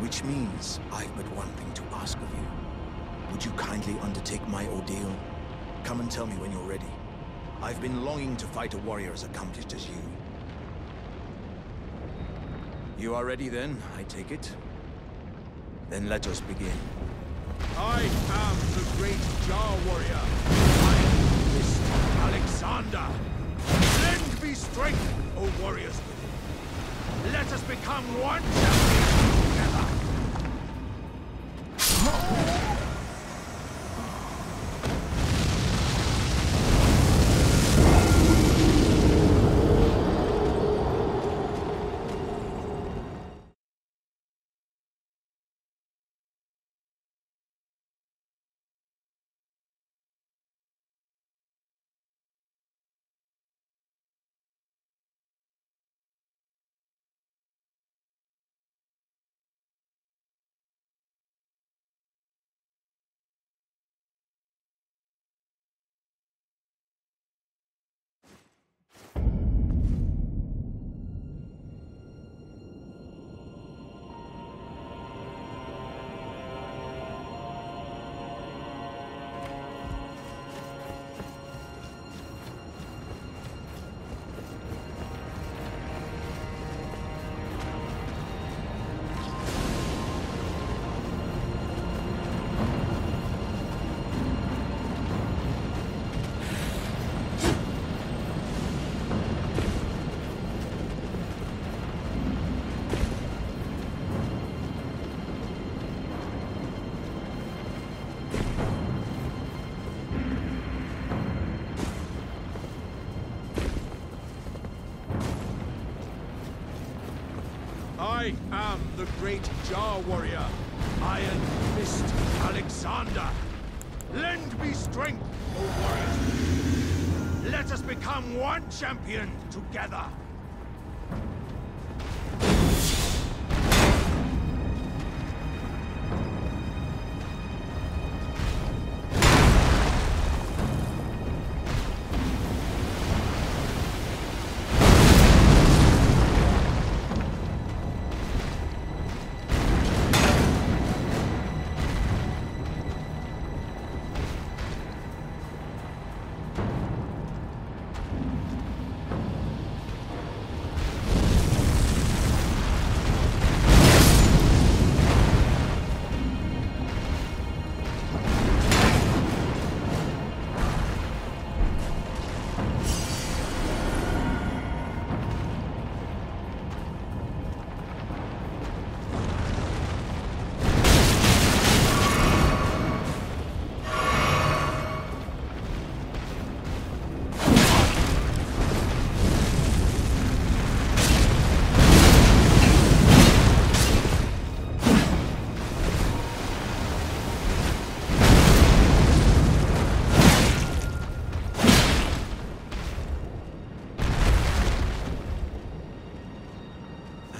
Which means I've but one thing to ask of you. Would you kindly undertake my ordeal? Come and tell me when you're ready. I've been longing to fight a warrior as accomplished as you. You are ready then, I take it? Then let us begin. I am the great Jar Warrior. I am Mr. Alexander. Lend me strength, O warriors. Let us become one champion The great Jar Warrior, Iron Fist Alexander. Lend me strength, O warriors. Let us become one champion together.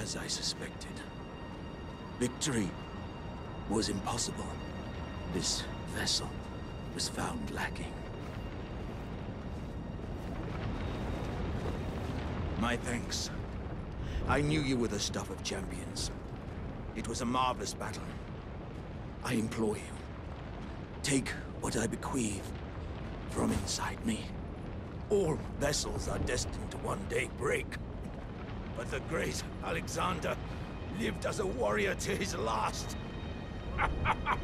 As I suspected. Victory was impossible. This vessel was found lacking. My thanks. I knew you were the stuff of champions. It was a marvelous battle. I implore you, take what I bequeath from inside me. All vessels are destined to one day break. But the great Alexander lived as a warrior to his last.